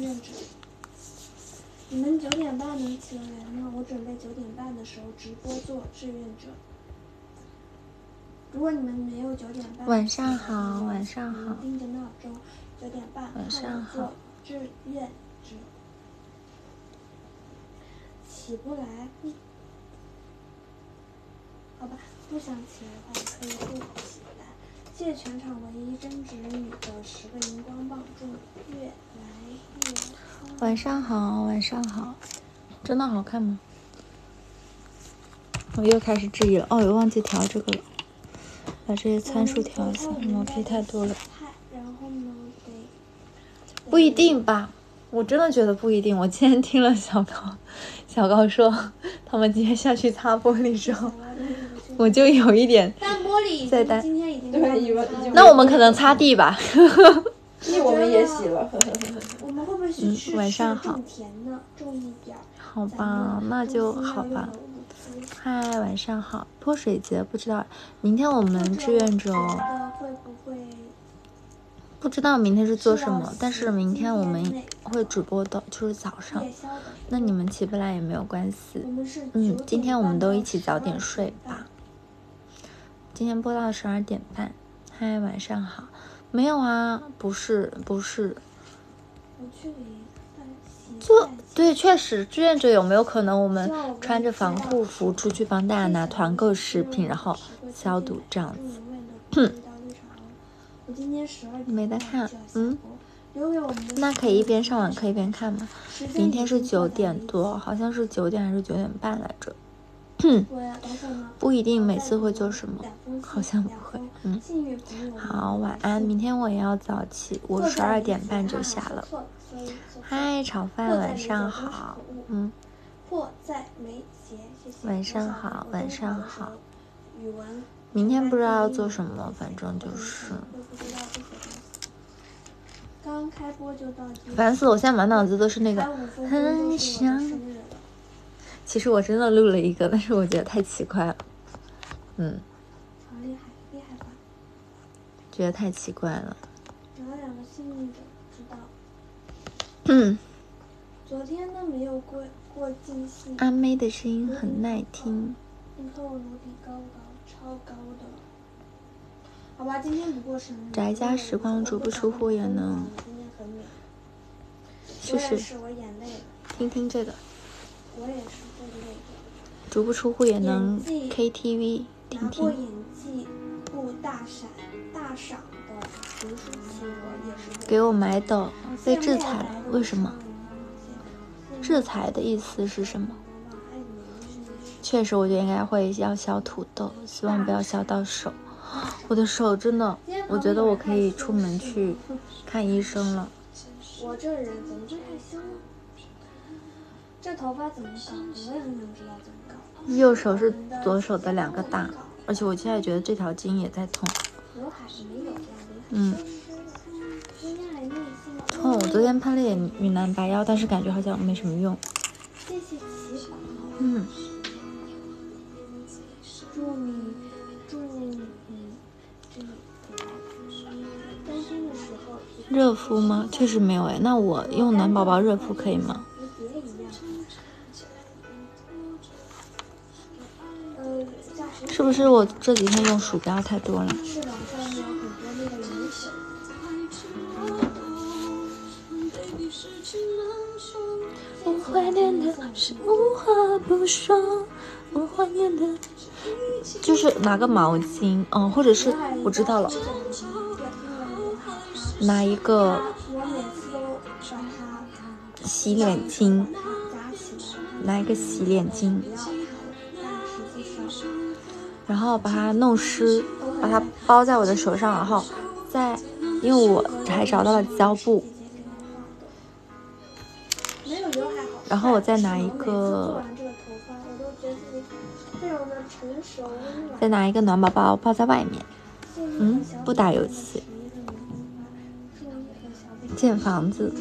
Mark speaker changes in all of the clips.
Speaker 1: 愿者。你们九点半能起来吗？我准备九点半的时候直播做志愿者。如果你们没有九点半，
Speaker 2: 晚上好，晚上好，
Speaker 1: 定个闹钟，九点半
Speaker 2: 晚上好，
Speaker 1: 志愿者。起不来，好吧，不想起来的话可以不起来。谢谢全场唯一真直女的十个荧光棒，祝越来越好。
Speaker 2: 晚上好，晚上好，真的好看吗？我又开始质疑了，哦，我忘记调这个了。把这些参数调一下，毛坯太多了。不一定吧，我真的觉得不一定。我今天听了小高，小高说他们今天下去擦玻璃之后，我就有一点在担。
Speaker 1: 对，
Speaker 2: 那我们可能擦地吧。
Speaker 1: 地我们也洗了。我们会不会去
Speaker 2: 晚上好。
Speaker 1: 重一点。
Speaker 2: 好吧，那就好吧。嗨，晚上好。泼水节不知道，明天我们志愿者会不知道明天是做什么，但是明天我们会直播的，就是早上。那你们起不来也没有关系。嗯，今天我们都一起早点睡吧。今天播到十二点半。嗨，晚上好。没有啊，不是，不是。就对，确实，志愿者有没有可能我们穿着防护服出去帮大家拿团购食品，然后消毒这样子？没得看，嗯，那可以一边上网课一边看吗？明天是九点多，好像是九点还是九点半来着？不一定每次会做什么，好像不会。嗯，好，晚安。明天我也要早起，我十二点半就下了。嗨，炒饭，晚上好。嗯。晚上好，晚上好。明天不知道要做什么，反正就是。
Speaker 1: 刚开播就到。
Speaker 2: 烦死了我！现在满脑子都是那个很想。其实我真的录了一个，但是我觉得太奇怪了。
Speaker 1: 嗯。好厉害，厉害吧？
Speaker 2: 觉得太奇怪了。
Speaker 1: 有两个幸运者，知道。
Speaker 2: 嗯。
Speaker 1: 昨天呢没有过过尽兴。
Speaker 2: 阿妹的声音很耐听。
Speaker 1: 你看我颅底高不高？超高的。好吧，今天不过生日。
Speaker 2: 宅家时光足不出户也能。
Speaker 1: 今天很美。
Speaker 2: 试试。
Speaker 1: 我眼泪了。
Speaker 2: 听听这个。
Speaker 1: 我也是。
Speaker 2: 足不出户也能 KTV 听听。给我买的被制裁了，为什么？制裁的意思是什么？确实，我觉得应该会要削土豆，希望不要削到手。我的手真的，我觉得我可以出门去看医生了。
Speaker 1: 我这人怎么就害羞呢？这头发怎么搞？我也很想知道怎么搞。
Speaker 2: 右手是左手的两个大，而且我现在觉得这条筋也在痛。嗯，痛！我昨天喷了点云南白药，但是感觉好像没什么用。嗯。
Speaker 1: 祝你，祝你，这个担心的时候。
Speaker 2: 热敷吗？确实没有哎。那我用暖宝宝热敷可以吗？不是我这几天用鼠标太多了？我怀念的是无话不说，我怀念的，就是拿个毛巾，嗯，或者是我知道了，拿一个洗脸巾，拿一个洗脸巾。然后把它弄湿，把它包在我的手上，然后再，因为我还找到了胶布，然后我再拿一个，再拿一个暖宝宝包在外面，嗯，不打游戏，建房子，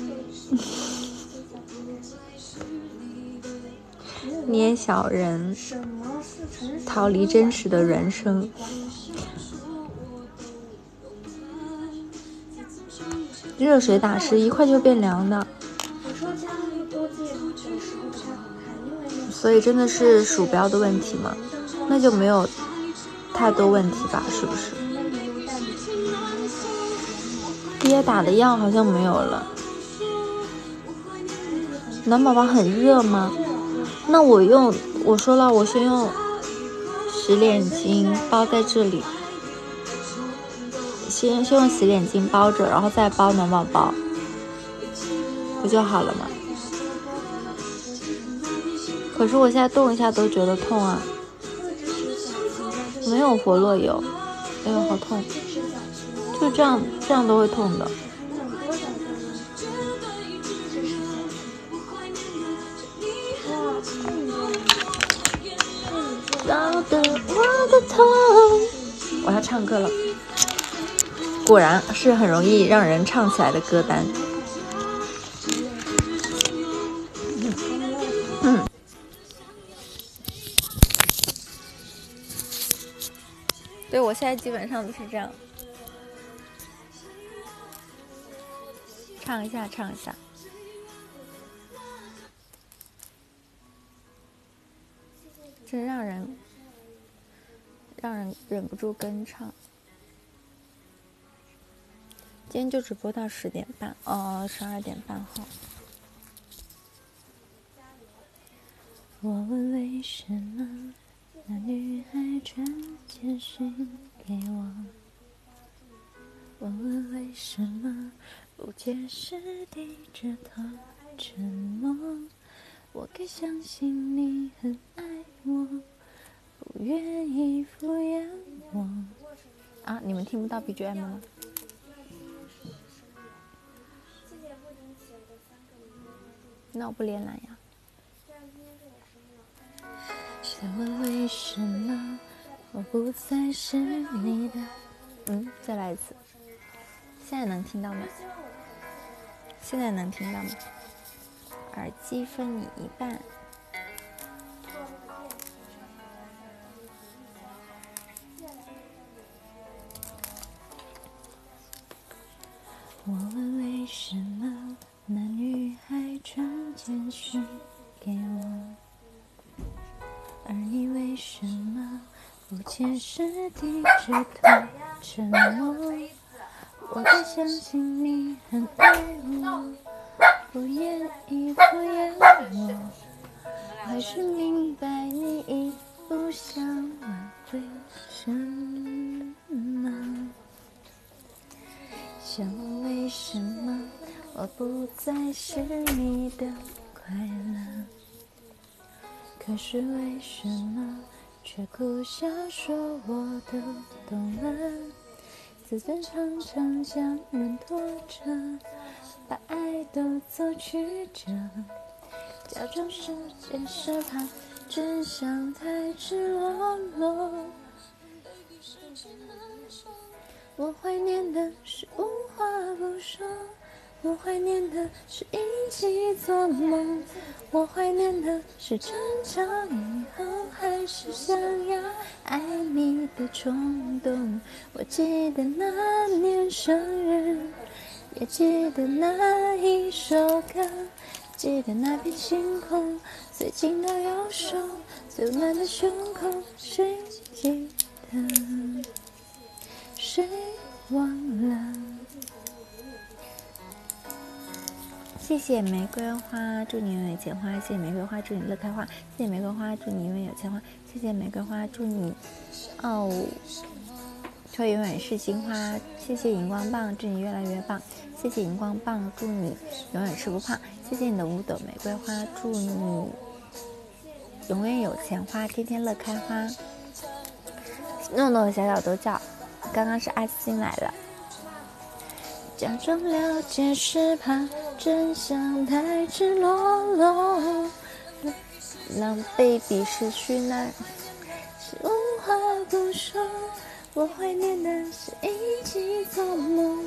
Speaker 2: 捏小人。逃离真实的人生。热水打湿，一块就变凉的。所以真的是鼠标的问题吗？那就没有太多问题吧？是不是？爹打的药好像没有了。暖宝宝很热吗？那我用我说了，我先用洗脸巾包在这里，先先用洗脸巾包着，然后再包暖宝宝，不就好了吗？可是我现在动一下都觉得痛啊！没有活络油，哎呦好痛！就这样这样都会痛的。我要唱歌了，果然是很容易让人唱起来的歌单。嗯，对我现在基本上都是这样，唱一下，唱一下。真让人让人忍不住跟唱。今天就直播到十点半，哦，十二点半后。我问为什么那女孩传简讯给我？我问为什么不解释低着头沉默？我该相信你很爱我，不愿意敷衍我。啊，你们听不到 BGM 吗？那我不连蓝牙。想问为什么我不再是你的？嗯，再来一次。现在能听到吗？现在能听到吗？耳机分你一半。我问为什么那女孩传简讯给我，而你为什么不解释低着头沉默？我该相信常将人拖着。把爱都走曲折，假装世界是怕真相太赤裸裸。我怀念的是无话不说，我怀念的是一起做梦，我怀念的是争吵以后还是想要爱你的冲动。我记得那年生日。也记得那一首歌，记得那片星空，最紧的右手，最暖的胸口，谁记得？谁忘了？谢谢玫瑰花，祝你永远有钱花；谢谢玫瑰花，祝你乐开花；谢谢玫瑰花，祝你永远有钱花；谢谢玫瑰花，祝你哦。却永远是金花，谢谢荧光棒，祝你越来越棒。谢谢荧光棒，祝你永远吃不胖。谢谢你的五朵玫瑰花，祝你永远有钱花，天天乐开花。诺诺和小小都叫，刚刚是阿星来了。假装了解是怕真相太赤裸裸，让 baby 失去难是无话不说。我怀念的是一起做梦，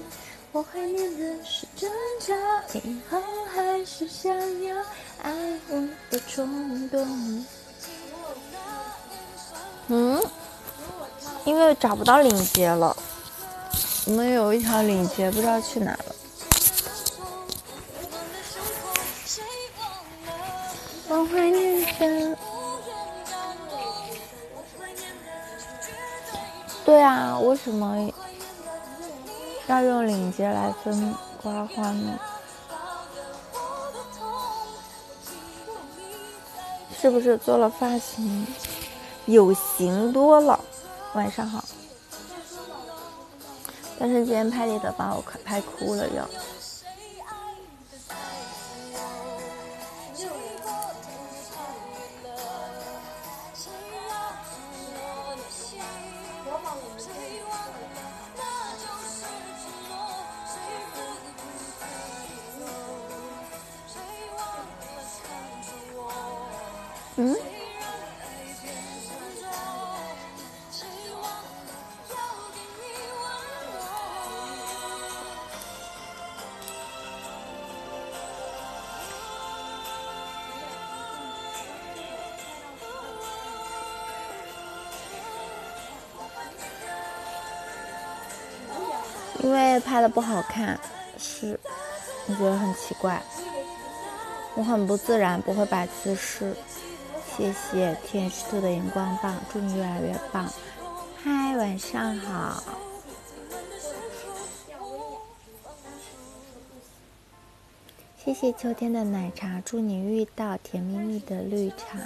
Speaker 2: 我怀念的是争吵以后还是想要爱我的冲动。嗯，因为找不到领结了，我们有一条领结不知道去哪了。我怀念着。对啊，为什么要用领结来分刮花呢？是不是做了发型有型多了？晚上好。但是今天拍立得把我快拍哭了要。拍的不好看，是我觉得很奇怪，我很不自然，不会摆姿势。谢谢 T H Two 的荧光棒，祝你越来越棒。嗨，晚上好。谢谢秋天的奶茶，祝你遇到甜蜜蜜的绿茶。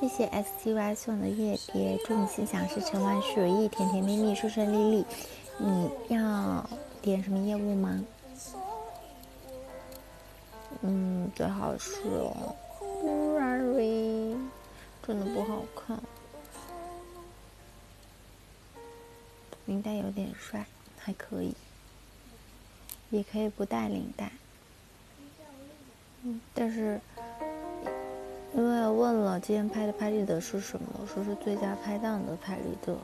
Speaker 2: 谢谢 S T Y 送的月蝶，祝你心想事成，万事如意，甜甜蜜蜜，顺顺利利。你要点什么业务吗？嗯，最好是哦。真的不好看，领带有点帅，还可以，也可以不带领带。嗯，但是因为问了今天拍的拍立得是什么，说是最佳拍档的拍立得，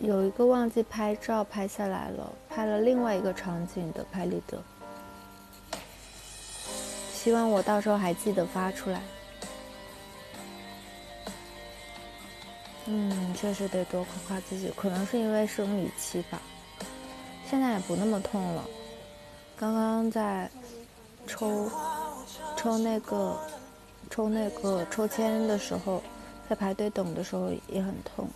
Speaker 2: 有一个忘记拍照拍下来了，拍了另外一个场景的拍立得。希望我到时候还记得发出来。嗯，确实得多夸夸自己，可能是因为生理期吧，现在也不那么痛了。刚刚在抽抽那个抽那个抽签的时候，在排队等的时候也很痛，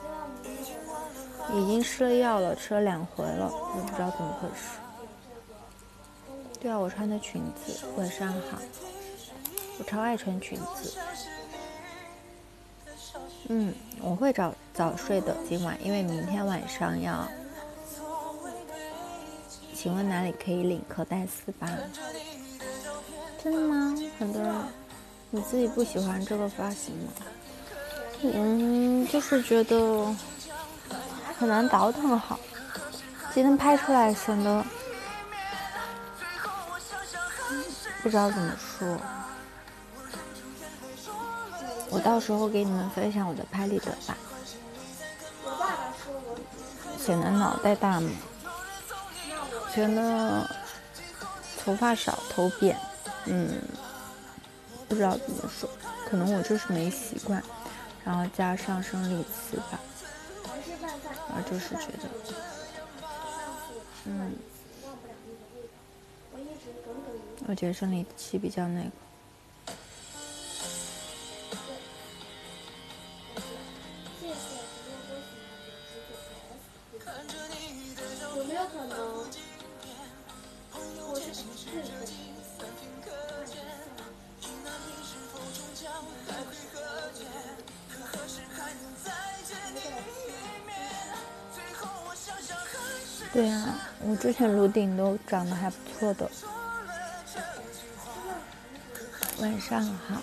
Speaker 2: 已经吃了药了，吃了两回了，也不知道怎么回事。对啊，我穿的裙子。晚上好，我超爱穿裙子。嗯，我会早早睡的，今晚，因为明天晚上要。请问哪里可以领口袋四八？真的吗？很多人，你自己不喜欢这个发型吗？嗯，就是觉得很难倒腾好，今天拍出来显得。不知道怎么说，我到时候给你们分享我的拍立得吧。显得脑袋大吗？显得头发少，头扁。嗯，不知道怎么说，可能我就是没习惯，然后加上生理期吧，我就是觉得，嗯。我觉得生理期比较那个。对呀，我之前颅顶都长得还不错的。晚上好，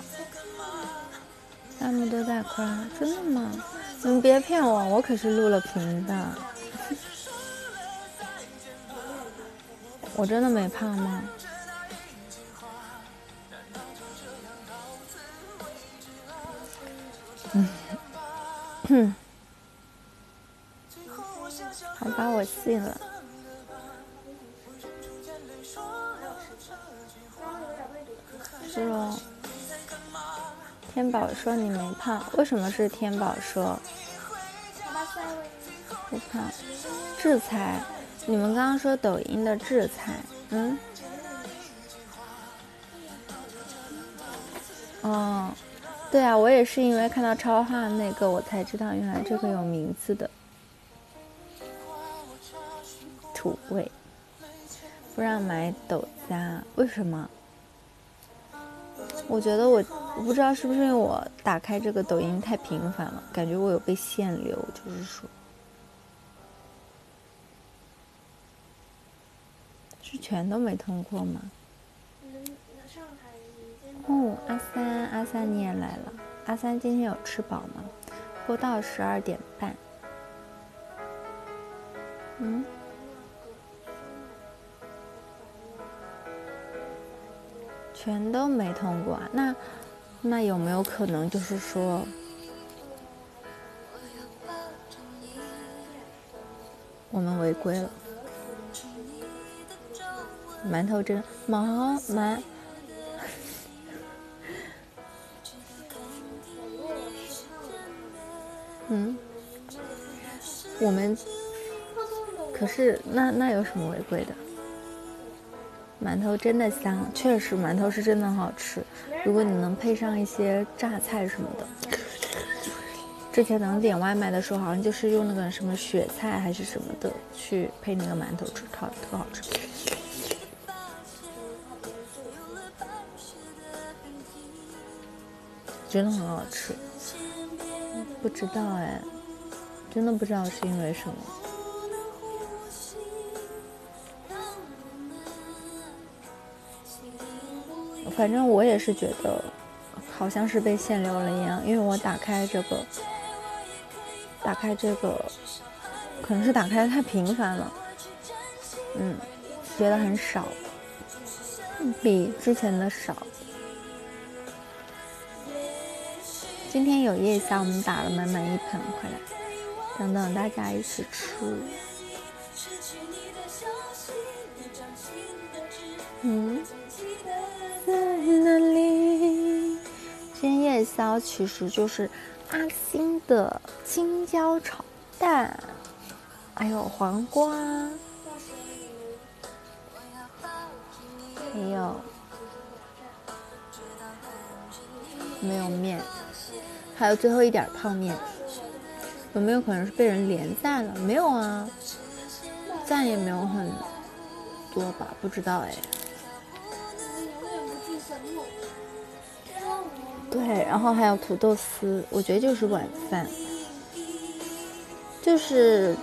Speaker 2: 他们都在夸，真的吗？你们别骗我，我可是录了屏的。我真的没胖吗？嗯，吧，我信了。是哦，天宝说你没胖，为什么是天宝说？不胖，制裁，你们刚刚说抖音的制裁，嗯？哦，对啊，我也是因为看到超话那个，我才知道原来这个有名字的。土味，不让买抖加，为什么？我觉得我我不知道是不是因为我打开这个抖音太频繁了，感觉我有被限流，就是说，是全都没通过吗？哦，阿三，阿三你也来了。阿三今天有吃饱吗？播到十二点半。嗯。全都没通过啊？那那有没有可能就是说，我们违规了？馒头真毛馒，嗯，我们可是那那有什么违规的？馒头真的香，确实馒头是真的好吃。如果你能配上一些榨菜什么的，之前能点外卖的时候，好像就是用那个什么雪菜还是什么的去配那个馒头吃，特特好吃，真的很好吃。不知道哎，真的不知道是因为什么。反正我也是觉得，好像是被限流了一样，因为我打开这个，打开这个，可能是打开的太频繁了，嗯，觉得很少，比之前的少。今天有夜宵，我们打了满满一盆回来，等等大家一起吃。嗯。在哪里？今天夜宵其实就是阿星的青椒炒蛋，还有黄瓜，还有没有面，还有最后一点泡面，有没有可能是被人连赞了？没有啊，赞也没有很多吧？不知道哎。对，然后还有土豆丝，我觉得就是晚饭，就是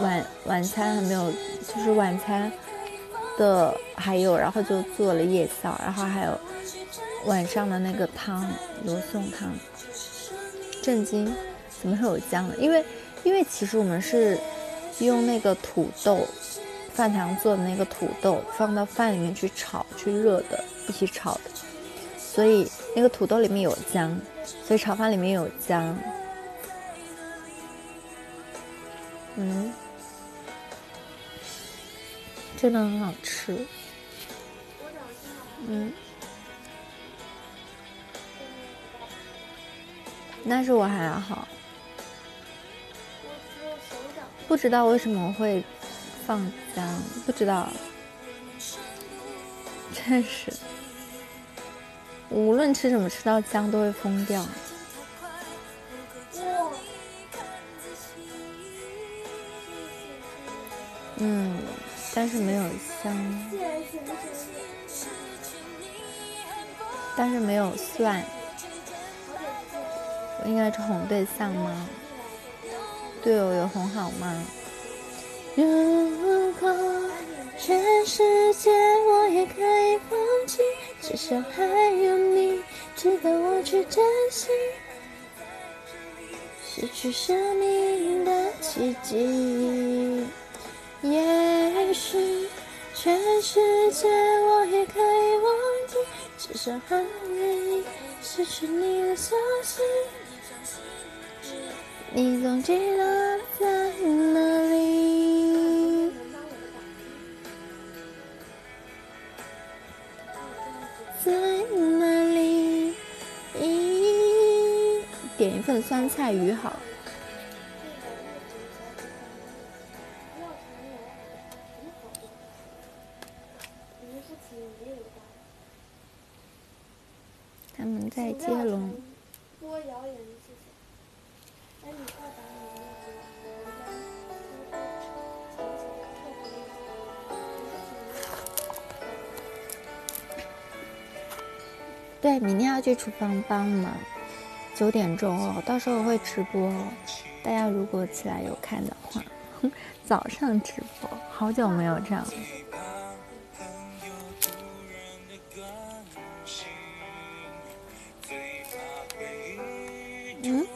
Speaker 2: 晚晚餐还没有，就是晚餐的还有，然后就做了夜宵，然后还有晚上的那个汤罗宋汤。震惊，怎么会有姜呢？因为因为其实我们是用那个土豆饭堂做的那个土豆放到饭里面去炒去热的，一起炒的。所以那个土豆里面有姜，所以炒饭里面有姜。嗯，真的很好吃。嗯，那是我还好。不知道为什么会放姜，不知道，真是。无论吃什么，吃到姜都会疯掉。嗯，但是没有香，但是没有蒜。我应该是哄对象吗？对哦，有哄好吗？如果全世界我也可以放弃。至少还有你值得我去珍惜，失去生命的奇迹。也许全世界我也可以忘记，至少还愿意失去你的消息。你总记得在哪里？在哪里？咦点一份酸菜鱼好。他们在接龙。对，明天要去厨房帮忙，九点钟哦，到时候会直播哦，大家如果起来有看的话，早上直播，好久没有这样了。嗯？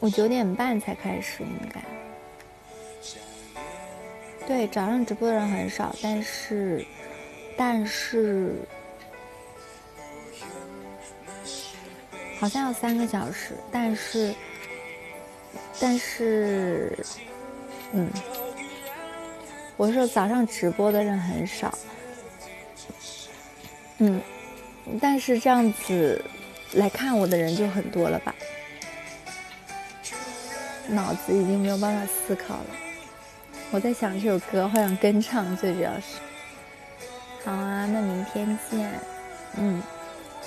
Speaker 2: 我九点半才开始，应该。对，早上直播的人很少，但是，但是，好像要三个小时，但是，但是，嗯，我说早上直播的人很少，嗯，但是这样子来看我的人就很多了吧？脑子已经没有办法思考了。我在想这首歌，好想跟唱，最主要是。好啊，那明天见。嗯，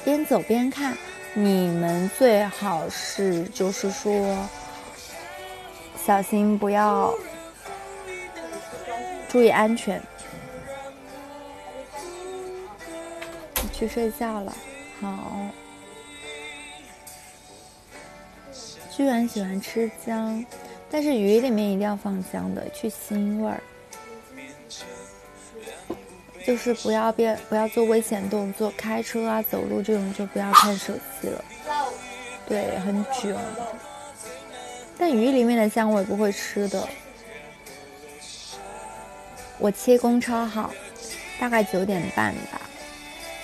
Speaker 2: 边走边看，你们最好是就是说，小心不要，注意安全。去睡觉了，好。居然喜欢吃姜。但是鱼里面一定要放姜的，去腥味儿。就是不要变，不要做危险动作，开车啊、走路这种就不要看手机了。对，很囧。但鱼里面的姜我也不会吃的。我切工超好，大概九点半吧，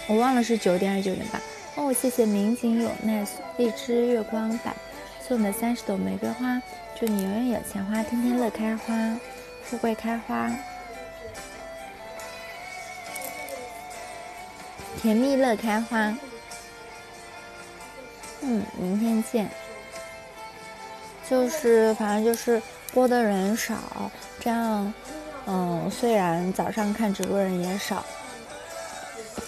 Speaker 2: 我忘了是九点还是九点半。哦，谢谢民警有 nice 一支月光版送的三十朵玫瑰花。祝你永远有钱花，天天乐开花，富贵开花，甜蜜乐开花。嗯，明天见。就是反正就是播的人少，这样，嗯，虽然早上看直播人也少，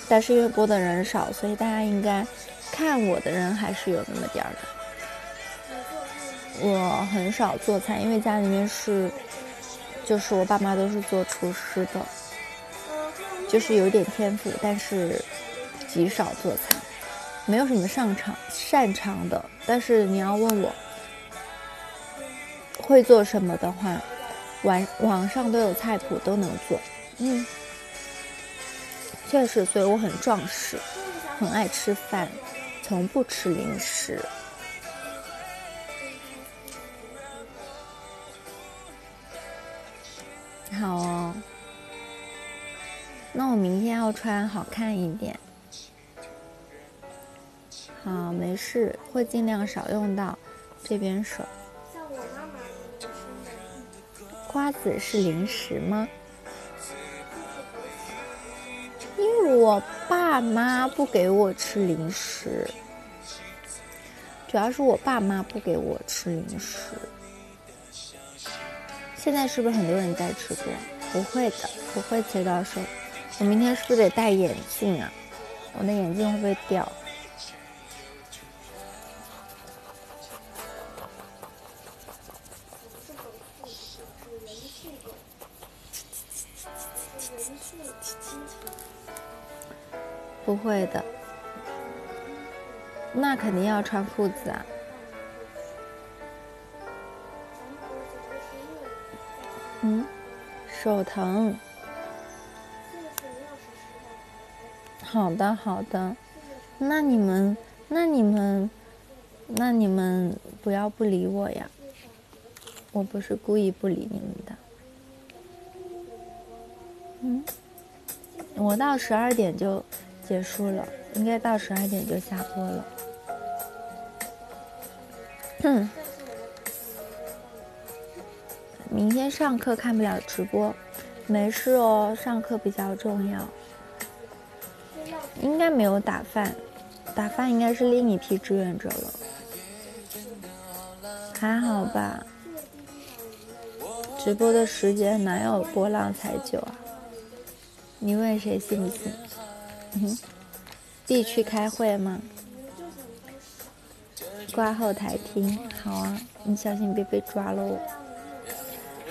Speaker 2: 但是因为播的人少，所以大家应该看我的人还是有那么点儿的。我很少做菜，因为家里面是，就是我爸妈都是做厨师的，就是有点天赋，但是极少做菜，没有什么上场擅长的。但是你要问我会做什么的话，网网上都有菜谱，都能做。嗯，确实，所以我很壮实，很爱吃饭，从不吃零食。好哦，那我明天要穿好看一点。好，没事，会尽量少用到这边手。瓜子是零食吗？因为我爸妈不给我吃零食，主要是我爸妈不给我吃零食。现在是不是很多人在直播？不会的，不会切到手。我明天是不是得戴眼镜啊？我的眼镜会不会掉？不会的，那肯定要穿裤子啊。嗯，手疼。好的，好的。那你们，那你们，那你们不要不理我呀！我不是故意不理你们的。嗯，我到十二点就结束了，应该到十二点就下播了。嗯。明天上课看不了直播，没事哦，上课比较重要。应该没有打饭，打饭应该是另一批志愿者了。还好吧，直播的时间哪有波浪才久啊？你问谁信不信？嗯，必去开会吗？挂后台听，好啊，你小心别被抓喽。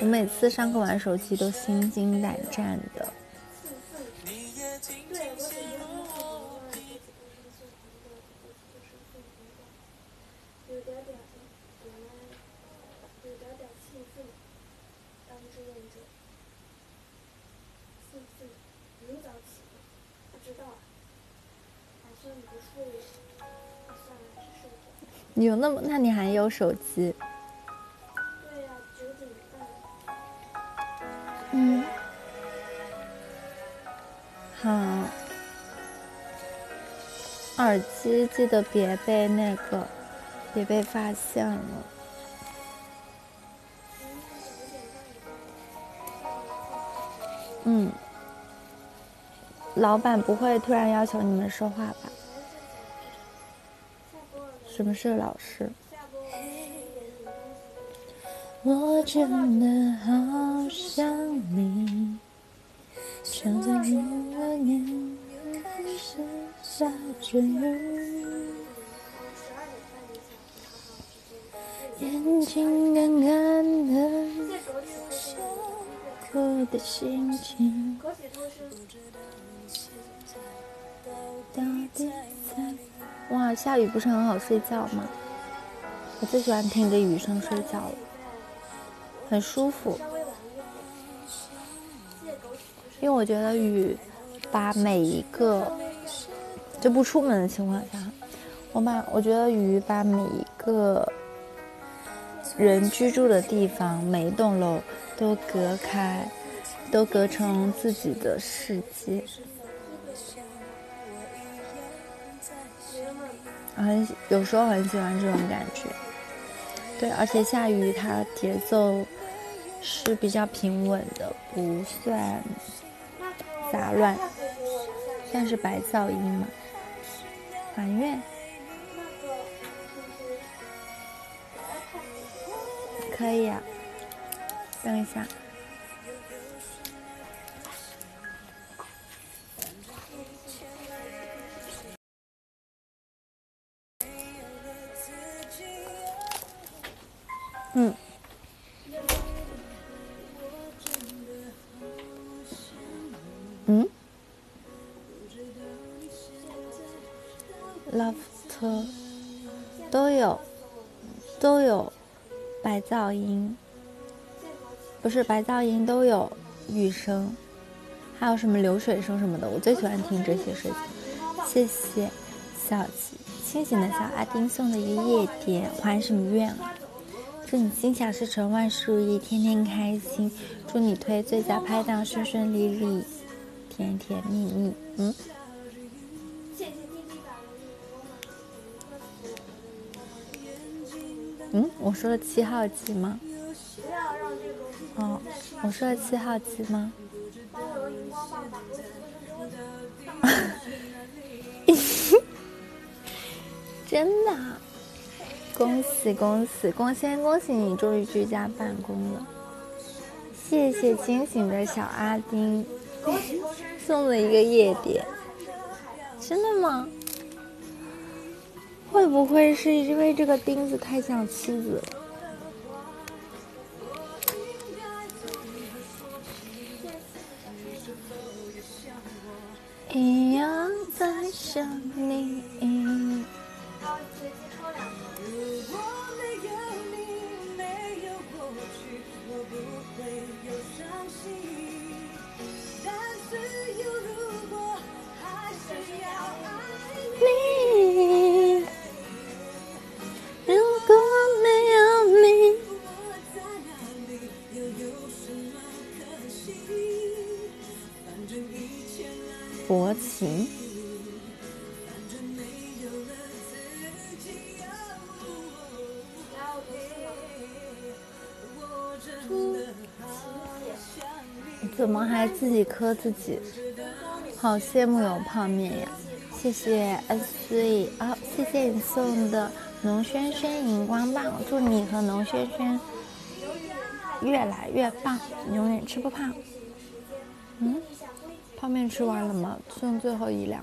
Speaker 2: 我每次上课玩手机都心惊胆战的。有那么？那你还有手机？机记得别被那个，别被发现了。嗯。老板不会突然要求你们说话吧？什么是老师？我真的好想你，就在你我眼还是下着雨，眼睛干干的，下课的心情。哇，下雨不是很好睡觉吗？我最喜欢听着雨声睡觉了，很舒服。因为我觉得雨把每一个就不出门的情况下，我把我觉得雨把每一个人居住的地方，每一栋楼都隔开，都隔成自己的世界。很有时候很喜欢这种感觉，对，而且下雨它节奏是比较平稳的，不算杂乱，算是白噪音嘛。满月，可以啊，等一下。噪音，不是白噪音都有雨声，还有什么流水声什么的，我最喜欢听这些事情。谢谢小清醒的小阿丁送的一个夜蝶，还什么愿啊？祝你心想事成，万事如意，天天开心。祝你推最佳拍档顺顺利利，甜甜蜜蜜。嗯。嗯，我说了七号机吗？哦，我说了七号机吗？真的。恭喜恭喜恭先恭喜你终于居家办公了！谢谢清醒的小阿丁 送了一个夜蝶，真的吗？会不会是因为这个钉子太像妻子？一样在想你。还自己磕自己？好羡慕有泡面呀！谢谢 S C 啊，谢谢你送的龙轩轩荧光棒，祝你和龙轩轩
Speaker 1: 越来越棒，永远吃不胖。嗯，泡面吃完了吗？剩最后一两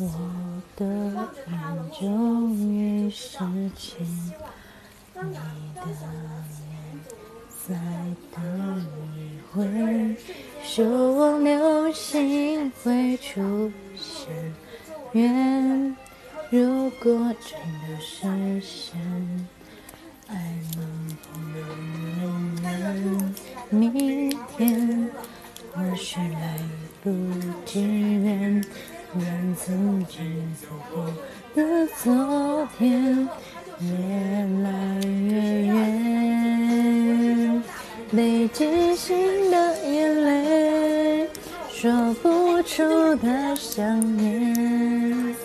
Speaker 1: 我的眼终于失去你的脸，在等一会，守望流星会出现。愿如果真的实现，爱能不能永远明天？或许来不及圆，让曾经走过的昨天越来越远。北极星的眼泪，说不出的想念。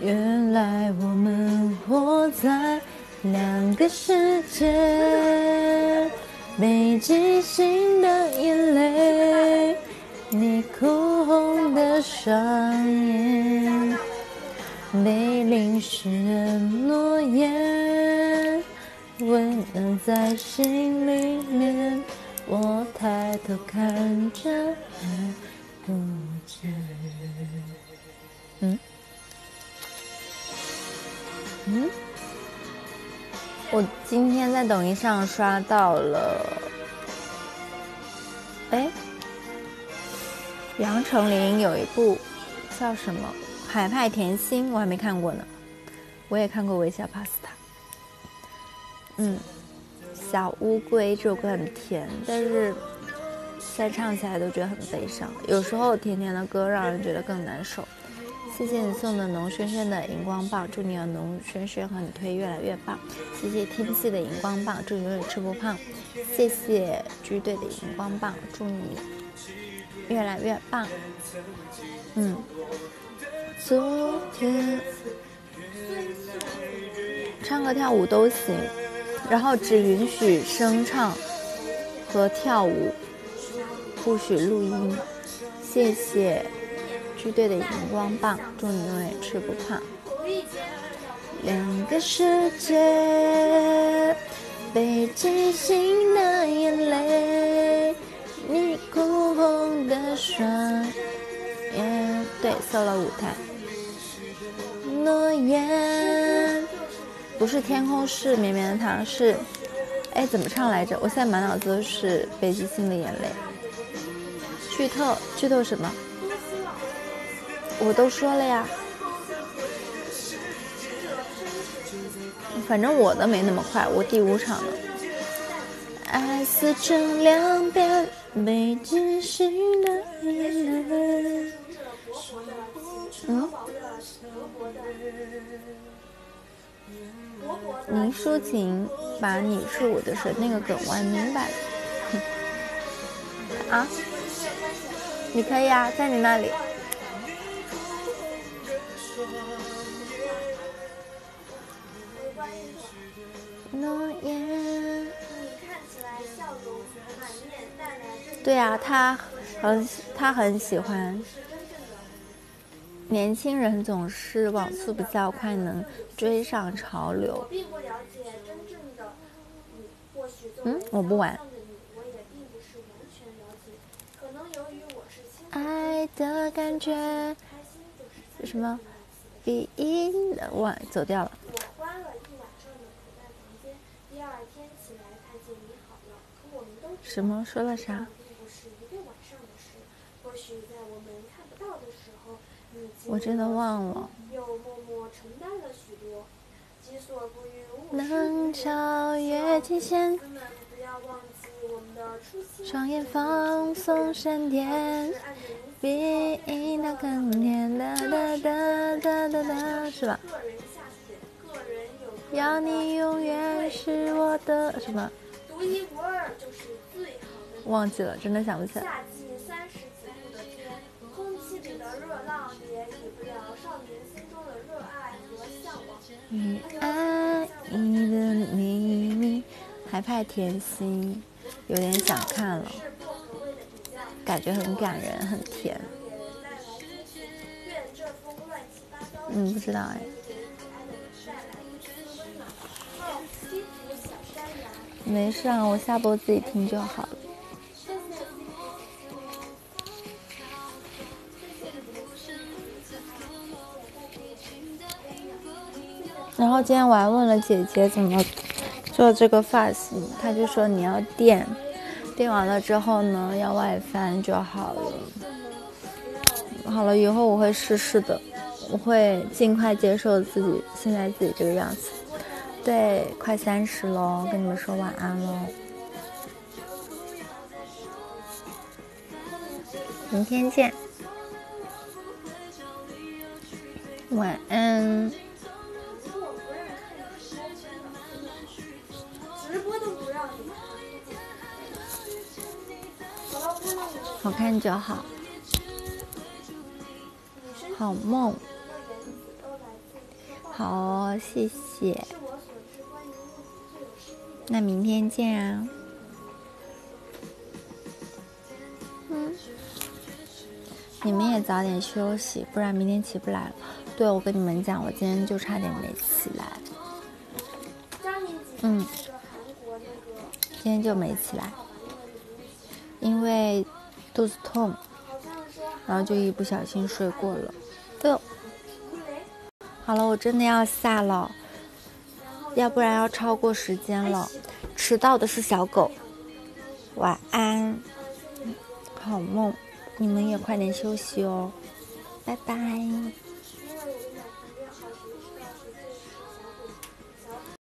Speaker 1: 原来我们活在两个世界。北极星的眼泪，你哭红的双眼，被淋湿的诺言，温暖在心里面。我抬头看着，看不见。嗯？嗯？我今天在抖音上刷到了，哎，杨丞琳有一部叫什么《海派甜心》，我还没看过呢。我也看过《微笑 Pasta》。嗯，小乌龟这首歌很甜，但是再唱起来都觉得很悲伤。有时候甜甜的歌让人觉得更难受。谢谢你送的浓轩轩的荧光棒，祝你的浓轩轩和你推越来越棒。谢谢 T P C 的荧光棒，祝你永远吃不胖。谢谢军队的荧光棒，祝你越来越棒。嗯，昨天唱歌跳舞都行，然后只允许声唱和跳舞，不许录音。谢谢。剧队的荧光棒，祝你永远吃不胖。两个世界，北极星的眼泪，红的双眼。对，solo 舞台。诺言不是天空，是绵绵的糖，是哎，怎么唱来着？我现在满脑子都是北极星的眼泪。剧透，剧透什么？我都说了呀，反正我的没那么快，我第五场了。爱撕成两边，北极星的眼泪。嗯？林淑琴把你是我的神那个梗玩明白了。啊？你可以啊，在你那里。对啊，他很他很喜欢。年轻人总是网速比较快，能追上潮流。嗯，我不玩。爱的感觉什么？比音的晚走掉了。什么说了啥？我真的忘了。能超越极限。双眼放松闪电，比那更甜哒哒哒哒哒哒，是吧？要你永远是我的什么？忘记了，真的想不起来。热浪也抵不了少年心中的热爱和向往。你爱你的秘密，害怕甜心，有点想看了，感觉很感人，很甜。嗯，不知道哎。没事啊，我下播自己听就好了。然后今天我还问了姐姐怎么做这个发型，她就说你要垫，垫完了之后呢要外翻就好了。好了，以后我会试试的，我会尽快接受自己现在自己这个样子。对，快三十喽，跟你们说晚安喽，明天见，晚安。好看就好，好梦，好哦，谢谢。那明天见啊！嗯，你们也早点休息，不然明天起不来了。对，我跟你们讲，我今天就差点没起来。嗯，今天就没起来，因为肚子痛，然后就一不小心睡过了。哎呦，好了，我真的要下了。要不然要超过时间了，迟到的是小狗。晚安，好梦，你们也快点休息哦，拜拜。